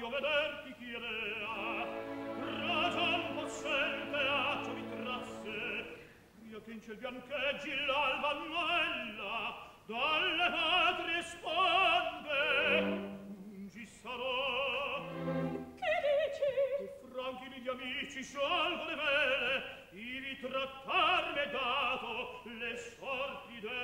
io veder ti chiedea ragion possente a ciò mi trasse. Io che in ciel biancheggi l'alba novella dalle patrie sponde. Ungi sarò. Che dici? e franchi gli amici sciolgo le vele ivi trattarme dato le sorti del